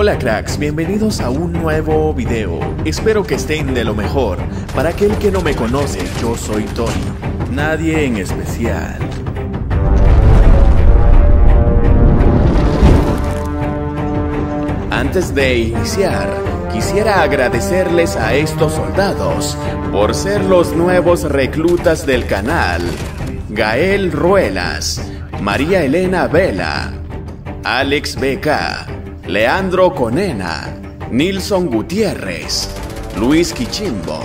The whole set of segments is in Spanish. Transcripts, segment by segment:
Hola cracks, bienvenidos a un nuevo video. Espero que estén de lo mejor. Para aquel que no me conoce, yo soy Tony. Nadie en especial. Antes de iniciar, quisiera agradecerles a estos soldados por ser los nuevos reclutas del canal. Gael Ruelas, María Elena Vela, Alex BK, Leandro Conena, Nilson Gutiérrez, Luis Quichimbo,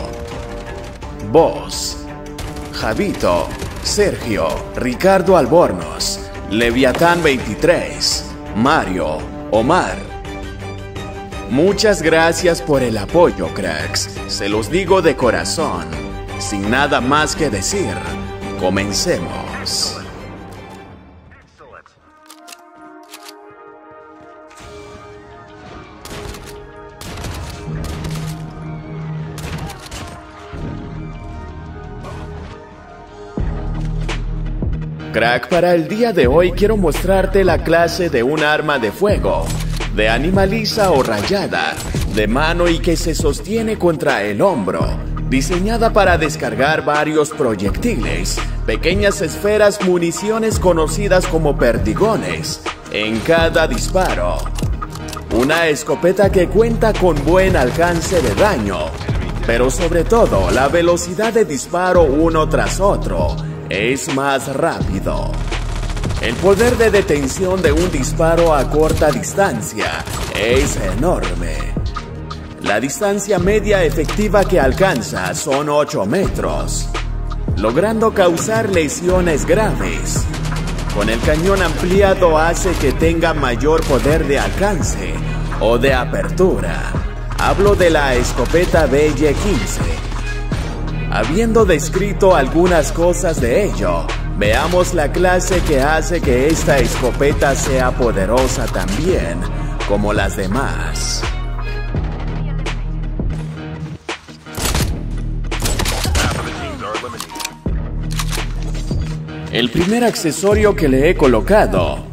Vos, Javito, Sergio, Ricardo Albornoz, Leviatán 23, Mario, Omar. Muchas gracias por el apoyo, cracks. Se los digo de corazón. Sin nada más que decir, comencemos. Crack, para el día de hoy quiero mostrarte la clase de un arma de fuego, de animaliza o rayada, de mano y que se sostiene contra el hombro, diseñada para descargar varios proyectiles, pequeñas esferas municiones conocidas como perdigones, en cada disparo. Una escopeta que cuenta con buen alcance de daño, pero sobre todo la velocidad de disparo uno tras otro es más rápido. El poder de detención de un disparo a corta distancia es enorme. La distancia media efectiva que alcanza son 8 metros, logrando causar lesiones graves. Con el cañón ampliado hace que tenga mayor poder de alcance o de apertura. Hablo de la escopeta BY-15 Habiendo descrito algunas cosas de ello, veamos la clase que hace que esta escopeta sea poderosa también como las demás. El primer accesorio que le he colocado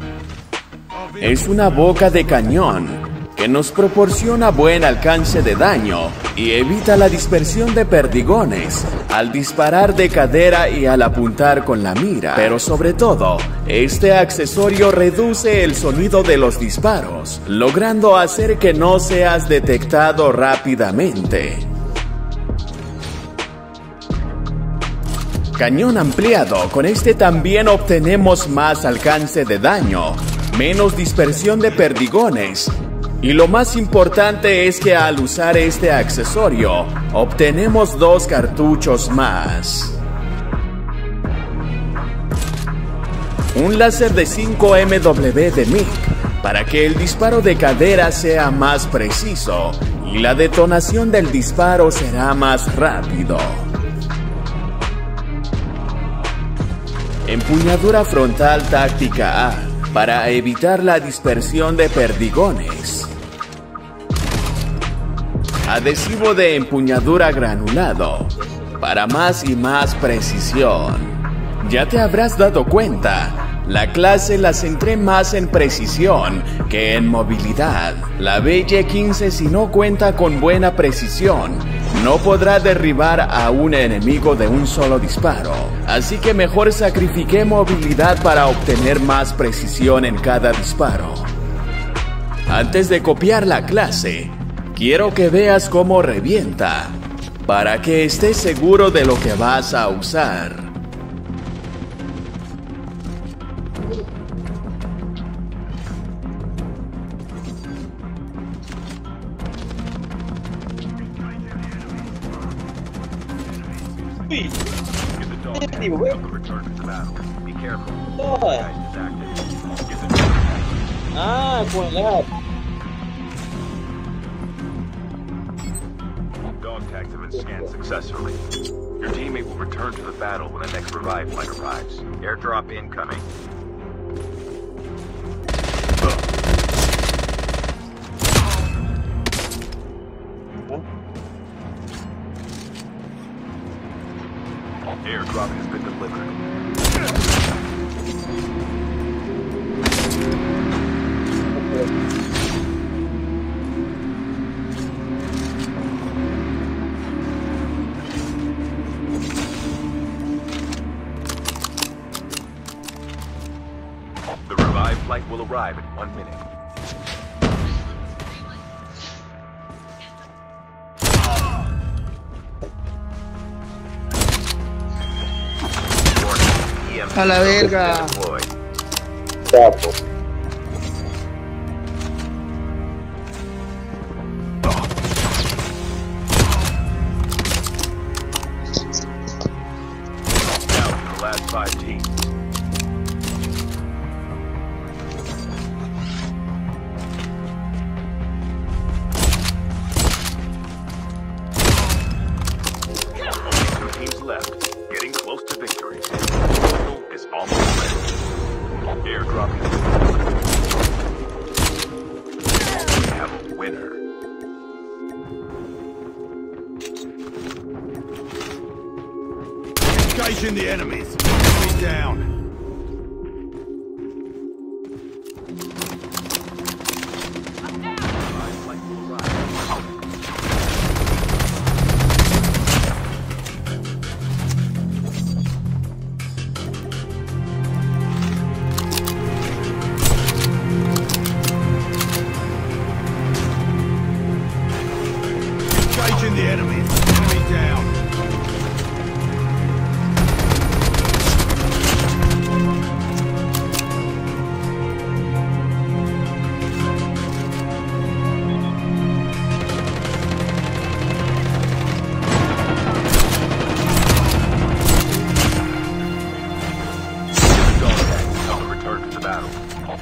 es una boca de cañón que nos proporciona buen alcance de daño y evita la dispersión de perdigones al disparar de cadera y al apuntar con la mira. Pero sobre todo, este accesorio reduce el sonido de los disparos, logrando hacer que no seas detectado rápidamente. Cañón ampliado, con este también obtenemos más alcance de daño, menos dispersión de perdigones y lo más importante es que al usar este accesorio, obtenemos dos cartuchos más. Un láser de 5 MW de MIG para que el disparo de cadera sea más preciso y la detonación del disparo será más rápido. Empuñadura frontal táctica A para evitar la dispersión de perdigones. Adhesivo de empuñadura granulado para más y más precisión. Ya te habrás dado cuenta, la clase la centré más en precisión que en movilidad. La BY-15 si no cuenta con buena precisión, no podrá derribar a un enemigo de un solo disparo. Así que mejor sacrifiqué movilidad para obtener más precisión en cada disparo. Antes de copiar la clase, Quiero que veas cómo revienta, para que estés seguro de lo que vas a usar. Ah, have scanned successfully. Your teammate will return to the battle when the next revive flight arrives. Airdrop incoming. Airdrop has been delivered. Arrive in one minute. A la verga. Capo. Down to the last five teams. Left. Getting close to victory. Portal is almost ready. Airdrop is We have a winner. Engaging the enemies. Enemy down.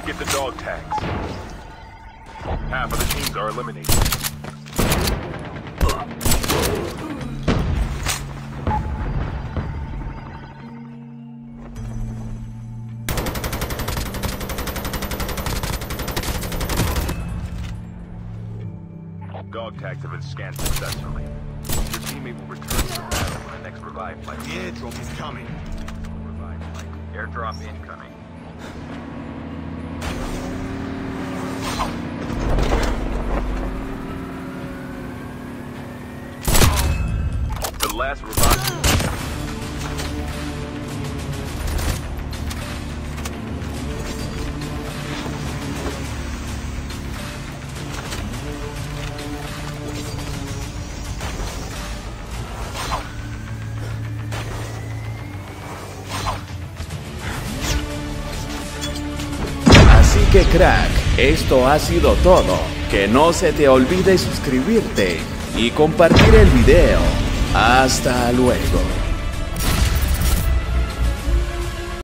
Get the dog tags. Half of the teams are eliminated. Dog tags have been scanned successfully. Your teammate will return to the battle when the next revive flight The airdrop is coming. Revive flight. Airdrop incoming. Last revive. Así que crack, esto ha sido todo. Que no se te olvide suscribirte y compartir el video. Hasta luego.